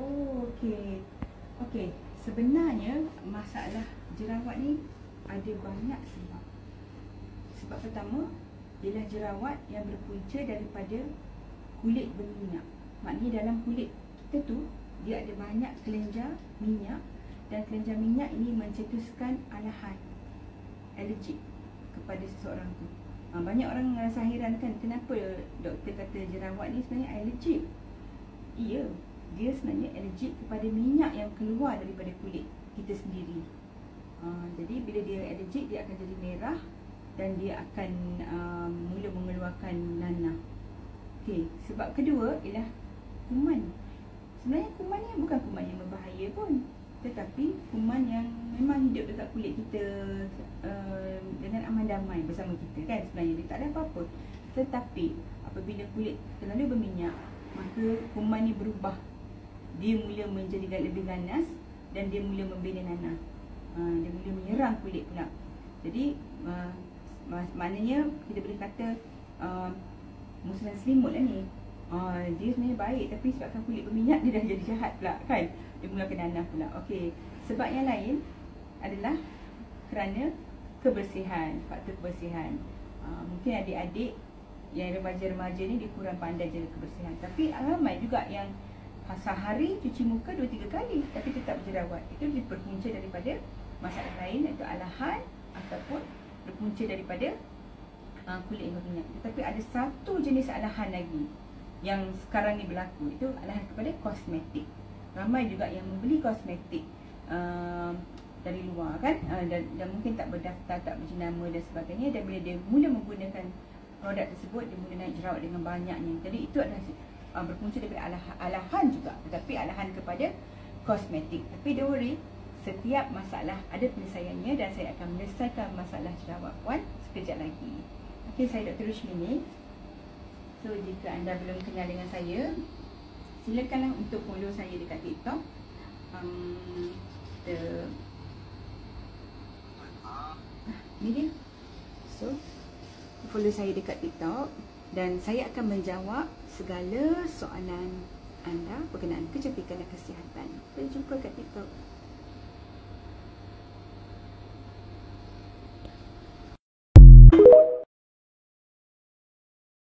Oh, okey. Sebenarnya masalah jerawat ni ada banyak sebab. Sebab pertama ialah jerawat yang berpunca daripada kulit berminyak. Maknanya dalam kulit kita tu dia ada banyak kelenjar minyak dan kelenjar minyak ini mencetuskan alahan alergik kepada seseorang tu. Ha, banyak orang rasa hairan kan kenapa doktor kata jerawat ni sebenarnya alergik. Iya, dia sebenarnya alergik kepada minyak yang keluar daripada kulit kita sendiri. Uh, jadi bila dia alergik dia akan jadi merah dan dia akan um, mula mengeluarkan nanah. Okey, sebab kedua ialah kuman. Sebenarnya kuman ni bukan kuman yang berbahaya pun. Tetapi hidup dekat kulit kita uh, dengan aman damai bersama kita kan sebenarnya dia tak ada apa-apa. Tetapi apabila kulit terlalu berminyak, maka kuman ni berubah. Dia mula menjadi lebih ganas dan dia mula membina nanah. Uh, dia mula menyerang kulit pula. Jadi uh, maknanya kita boleh kata uh, musnah selimut lah ni. Uh, dia sebenarnya baik tapi sebabkan kulit berminyak dia dah jadi jahat pula kan dia mula kena nanah pula. Okey, sebab yang lain adalah kerana kebersihan, faktor kebersihan. Uh, mungkin adik-adik yang remaja-remaja ni dia kurang pandai jaga kebersihan. Tapi ramai juga yang sehari cuci muka 2-3 kali tapi tetap berjerawat. Itu berpunca daripada masalah lain iaitu alahan ataupun berpunca daripada uh, kulit yang berminyak. Tetapi ada satu jenis alahan lagi yang sekarang ni berlaku itu alahan kepada kosmetik ramai juga yang membeli kosmetik uh, dari luar kan? Uh, dan, dan mungkin tak berdaftar tak berjenama dan sebagainya. Dan bila dia mula menggunakan produk tersebut dia mula naik jerawat dengan banyaknya. Jadi itu adalah uh, berpunca daripada alahan, alahan juga. Tetapi alahan kepada kosmetik. Tapi don't worry setiap masalah ada penyelesaiannya dan saya akan menyelesaikan masalah jerawat puan sekejap lagi. Okey, saya Dr. Rushmini so jika anda belum kenal dengan saya silakanlah untuk follow saya dekat TikTok. Um, the ah, ni dia. So, follow saya dekat TikTok dan saya akan menjawab segala soalan anda berkenaan kecantikan dan kesihatan. Kita jumpa kat TikTok.